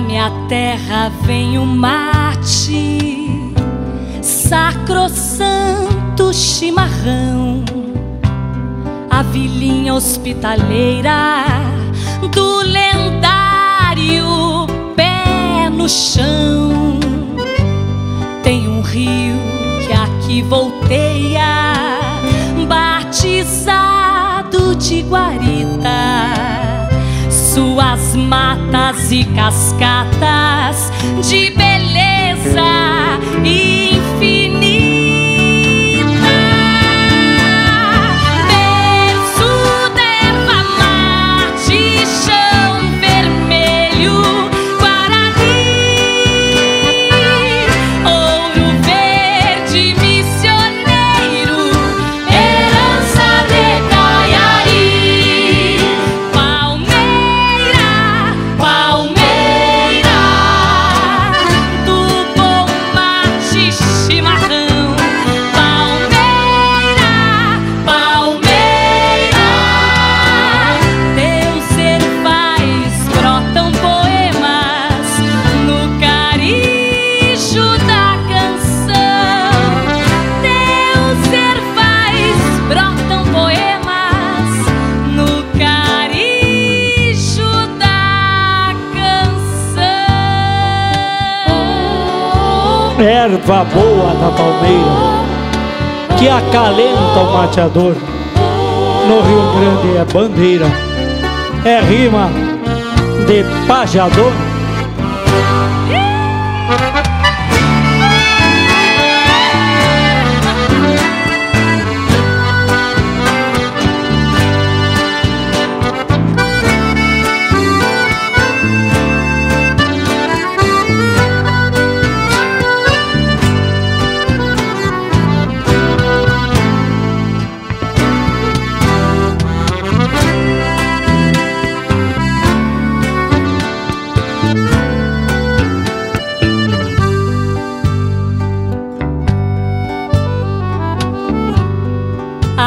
minha terra vem o mate, sacrosanto chimarrão, a vilinha hospitaleira do lendário pé no chão. Tem um rio que aqui volteia, batizado de guarita suas matas e cascatas de beleza infinita. Erva boa da palmeira que acalenta o mateador. No Rio Grande é bandeira, é rima de pajador.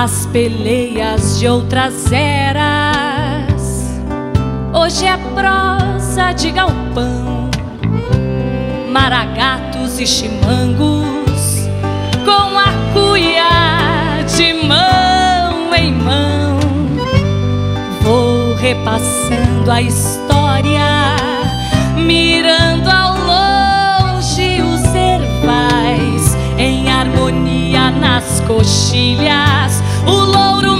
As peleias de outras eras. Hoje é prosa de galpão, maragatos e chimangos, com a cuia de mão em mão. Vou repassando a história, coxilhas. O louro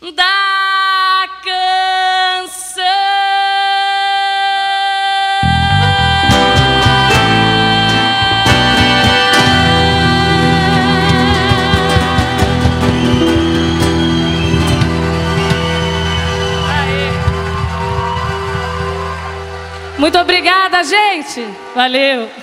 da canção. Muito obrigada, gente. Valeu.